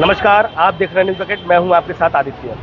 नमस्कार, आप देख रहे हैं न्यूज़ बकेट मैं हूँ आपके साथ आदित्य।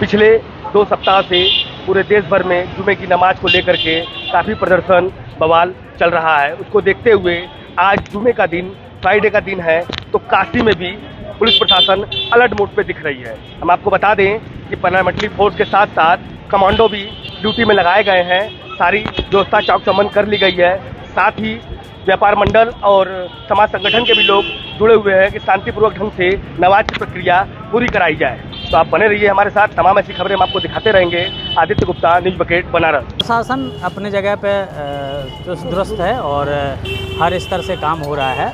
पिछले दो सप्ताह से पूरे देश भर में जुमे की नमाज़ को लेकर के काफ़ी प्रदर्शन, बवाल चल रहा है। उसको देखते हुए आज जुमे का दिन फ्राइडे का दिन है तो काशी में भी पुलिस प्रशासन अलर्ट मोड पे दिख रही है। हम आपको बता दें कि पैरामिलिट्री फोर्स के साथ साथ कमांडो भी ड्यूटी में लगाए गए हैं। सारी व्यवस्था चौक चमन कर ली गई है। साथ ही व्यापार मंडल और समाज संगठन के भी लोग जुड़े हुए हैं कि शांतिपूर्वक ढंग से नवाज़ की प्रक्रिया पूरी कराई जाए। तो आप बने रहिए हमारे साथ, तमाम ऐसी खबरें हम आपको दिखाते रहेंगे। Aditya Gupta news bucket, Banaras. प्रशासन अपने जगह पे दुरुस्त है और हर स्तर से काम हो रहा है।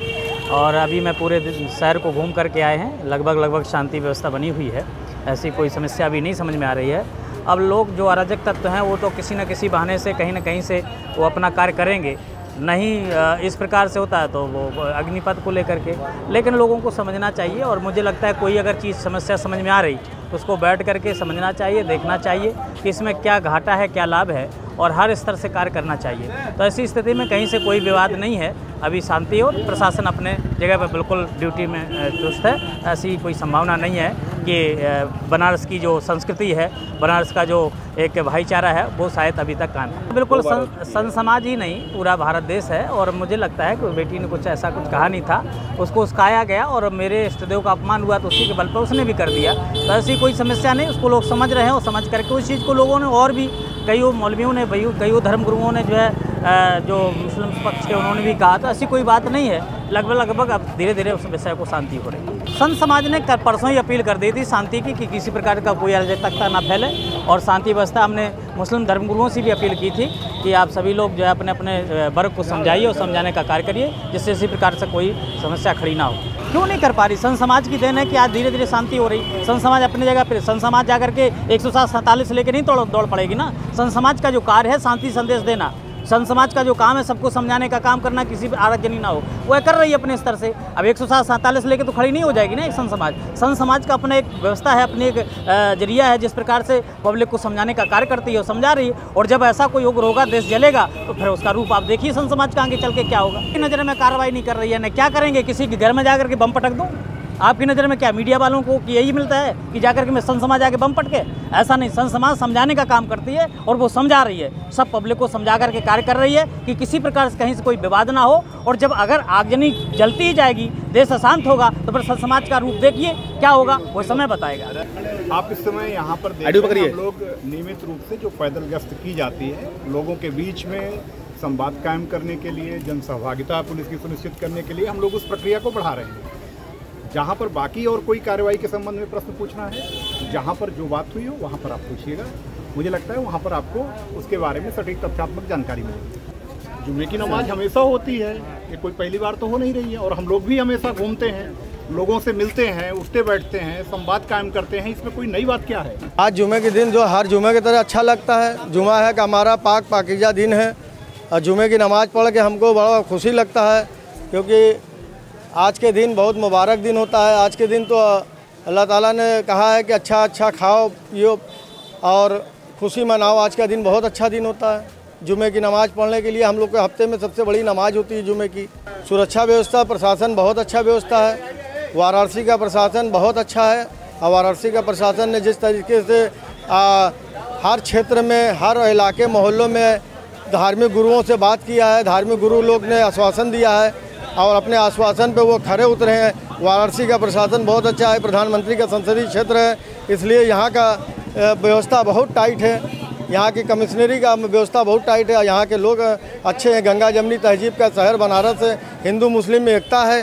और अभी मैं पूरे शहर को घूम करके आए हैं। लगभग लगभग शांति व्यवस्था बनी हुई है। ऐसी कोई समस्या अभी नहीं समझ में आ रही है। अब लोग जो अराजक तत्व हैं, वो तो किसी न किसी बहाने से, कहीं ना कहीं से वो अपना कार्य करेंगे। नहीं इस प्रकार से होता है तो वो अग्निपथ को लेकर के। लेकिन लोगों को समझना चाहिए और मुझे लगता है कोई अगर चीज़ समस्या समझ में आ रही तो उसको बैठ करके समझना चाहिए, देखना चाहिए कि इसमें क्या घाटा है, क्या लाभ है और हर स्तर से कार्य करना चाहिए। तो ऐसी स्थिति में कहीं से कोई विवाद नहीं है। अभी शांति और प्रशासन अपने जगह पर बिल्कुल ड्यूटी में चुस्त है, ऐसी कोई संभावना नहीं है। कि बनारस की जो संस्कृति है बनारस का जो एक भाईचारा है वो शायद अभी तक कायम है। बिल्कुल सन, सन समाज ही नहीं पूरा भारत देश है और मुझे लगता है कि बेटी ने कुछ ऐसा कुछ कहा नहीं था। उसको उसकाया गया और मेरे इष्टदेव का अपमान हुआ तो उसी के बल पर उसने भी कर दिया। तो ऐसी कोई समस्या नहीं उसको लोग समझ रहे हैं और समझ करके उस चीज़ को लोगों ने और भी कई मौलवियों ने कई धर्मगुरुओं ने जो है जो मुस्लिम पक्ष के उन्होंने भी कहा तो ऐसी कोई बात नहीं है। लगभग लगभग अब धीरे धीरे उस विषय को शांति हो रही है। संत समाज ने कल परसों ही अपील कर दी थी शांति की कि किसी प्रकार का कोई अराजकता ना फैले और शांति व्यवस्था हमने मुस्लिम धर्मगुरुओं से भी अपील की थी कि आप सभी लोग जो है अपने अपने वर्ग को समझाइए और समझाने का कार्य करिए, जिससे इसी प्रकार से कोई समस्या खड़ी ना हो। क्यों नहीं कर पा रही? संत समाज की देन है कि आज धीरे धीरे शांति हो रही। संत समाज अपनी जगह पर संत समाज जा करके एक सौ सात सैंतालीस लेके नहीं दौड़ दौड़ पड़ेगी ना? संत समाज का जो कार्य है, शांति संदेश देना। संत समाज का जो काम है, सबको समझाने का काम करना किसी भी आराजनी ना हो। वो कर रही है अपने स्तर से। अब एक सौ सैंतालीस लेके तो खड़ी नहीं हो जाएगी ना एक संत समाज। संत समाज का अपना एक व्यवस्था है, अपनी एक ज़रिया है, जिस प्रकार से पब्लिक को समझाने का कार्य करती है और समझा रही है। और जब ऐसा कोई उग्र होगा, देश जलेगा तो फिर उसका रूप आप देखिए संत समाज का आगे चल के क्या होगा। नज़र में कार्रवाई नहीं कर रही है, ना क्या करेंगे? किसी के घर में जाकर के बम पटक दूँ? आपकी नज़र में क्या मीडिया वालों को कि यही मिलता है कि जाकर के मैं संत समाज आके बम पटके? ऐसा नहीं संत समाज समझाने का काम करती है और वो समझा रही है। सब पब्लिक को समझा करके कार्य कर रही है कि किसी प्रकार से कहीं से कोई विवाद ना हो और जब अगर आगजनी जलती ही जाएगी देश अशांत होगा तो फिर संत समाज का रूप देखिए क्या होगा वो समय बताएगा। आप इस समय यहाँ पर। हम लोग नियमित रूप से जो पैदल गश्त की जाती है लोगों के बीच में संवाद कायम करने के लिए जन सहभागिता पुलिस की सुनिश्चित करने के लिए हम लोग उस प्रक्रिया को बढ़ा रहे हैं। जहाँ पर बाकी और कोई कार्रवाई के संबंध में प्रश्न पूछना है जहाँ पर जो बात हुई हो वहाँ पर आप पूछिएगा। मुझे लगता है वहाँ पर आपको उसके बारे में सटीक तथ्यात्मक जानकारी मिलेगी। जुमे की नमाज़ हमेशा होती है ये कोई पहली बार तो हो नहीं रही है और हम लोग भी हमेशा घूमते हैं लोगों से मिलते हैं उठते बैठते हैं संवाद कायम करते हैं इसमें कोई नई बात क्या है? आज जुमे के दिन जो हर जुमे की तरह अच्छा लगता है। जुमा है कि हमारा पाक पाकिजा दिन है और जुमे की नमाज़ पढ़ के हमको बड़ा खुशी लगता है क्योंकि आज के दिन बहुत मुबारक दिन होता है। आज के दिन तो अल्लाह ताला ने कहा है कि अच्छा अच्छा खाओ पियो और खुशी मनाओ। आज का दिन बहुत अच्छा दिन होता है। जुमे की नमाज़ पढ़ने के लिए हम लोग के हफ़्ते में सबसे बड़ी नमाज़ होती है जुमे की। सुरक्षा व्यवस्था प्रशासन बहुत अच्छा व्यवस्था है। वाराणसी का प्रशासन बहुत अच्छा है। और वाराणसी का प्रशासन ने जिस तरीके से आ, हर क्षेत्र में हर इलाके मोहल्लों में धार्मिक गुरुओं से बात किया है। धार्मिक गुरु लोग ने आश्वासन दिया है और अपने आश्वासन पे वो खड़े उतरे हैं। वाराणसी का प्रशासन बहुत अच्छा है, प्रधानमंत्री का संसदीय क्षेत्र है, इसलिए यहाँ का व्यवस्था बहुत टाइट है। यहाँ की कमिश्नरी का व्यवस्था बहुत टाइट है, यहाँ के लोग अच्छे हैं। गंगा जमनी तहजीब का शहर बनारस हिंदू मुस्लिम में एकता है।